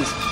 Peace.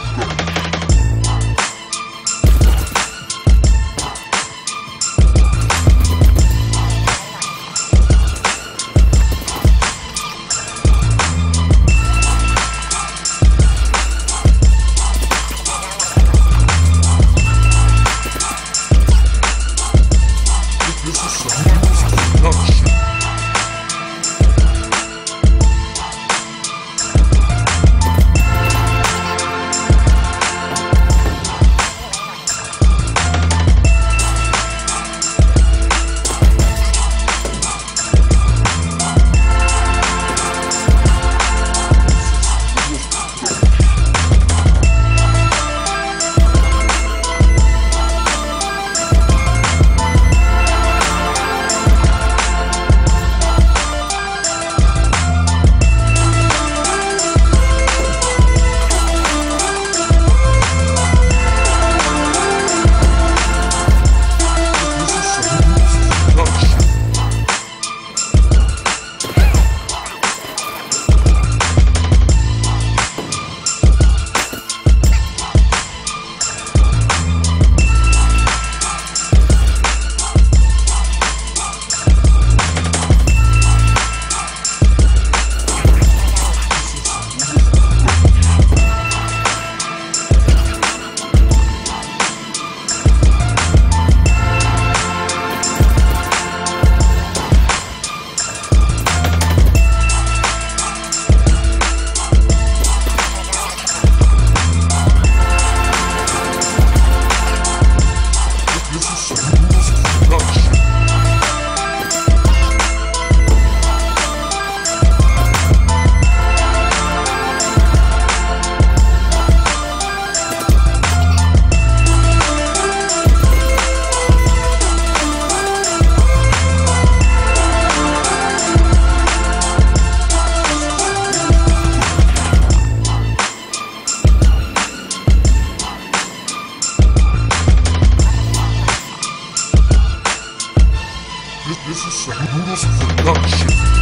Saludos Production.